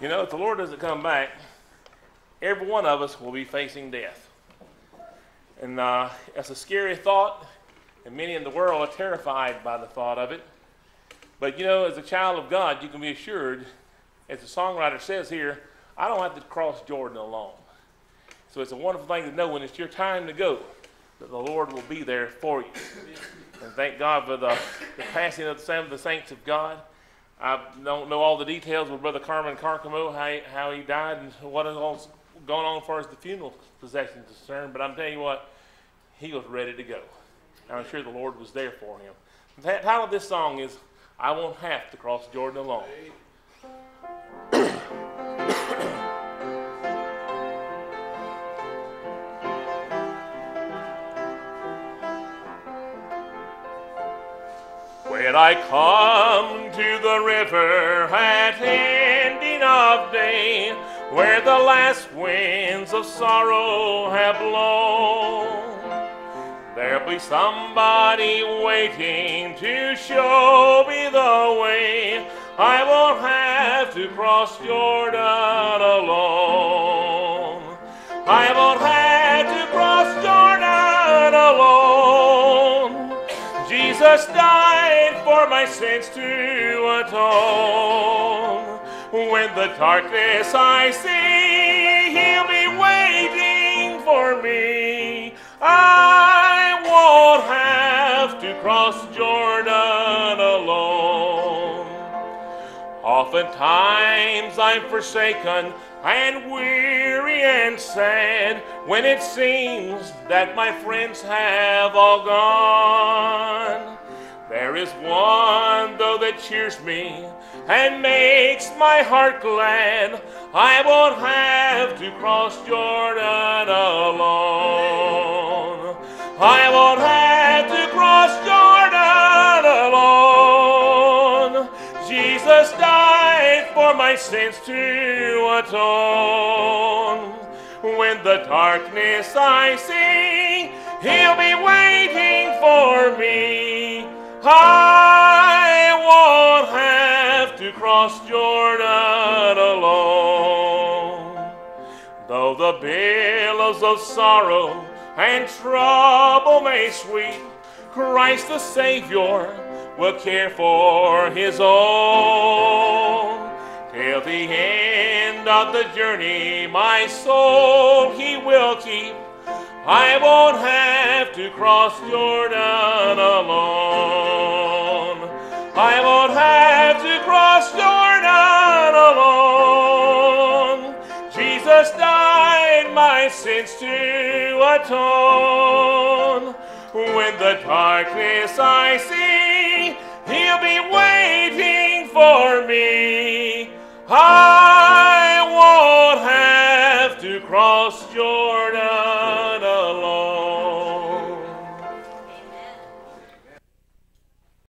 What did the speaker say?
You know, if the Lord doesn't come back, every one of us will be facing death. And uh, that's a scary thought, and many in the world are terrified by the thought of it. But you know, as a child of God, you can be assured, as the songwriter says here, I don't have to cross Jordan alone. So it's a wonderful thing to know when it's your time to go that the Lord will be there for you. And thank God for the, the passing of some of the saints of God. I don't know all the details with Brother Carmen Carcamo, how he, how he died and what is all going on as far as the funeral procession is concerned, but I'm telling you what, he was ready to go. And I'm sure the Lord was there for him. The title of this song is I Won't Have to Cross Jordan Alone. When I come to the river at ending of day, where the last winds of sorrow have blown, there'll be somebody waiting to show me the way. I won't have to cross Jordan alone. Jesus died for my sins to atone. When the darkness I see, He'll be waiting for me. I won't have to cross Jordan alone. Oftentimes I'm forsaken and weary and sad when it seems that my friends have all gone. There is one, though, that cheers me and makes my heart glad. I won't have to cross Jordan alone. I won't have my sins to atone. When the darkness I see, He'll be waiting for me. I won't have to cross Jordan alone. Though the billows of sorrow and trouble may sweep, Christ the Savior will care for his own. Till the end of the journey, my soul he will keep. I won't have to cross Jordan alone. I won't have to cross Jordan alone. Jesus died my sins to atone. When the darkness I see, He'll be waiting for me. I won't have to cross alone.